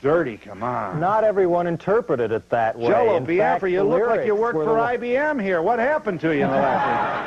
dirty, come on. Not everyone interpreted it that way. Jello In Biafra, you look like you worked work for IBM here. What happened to you in the last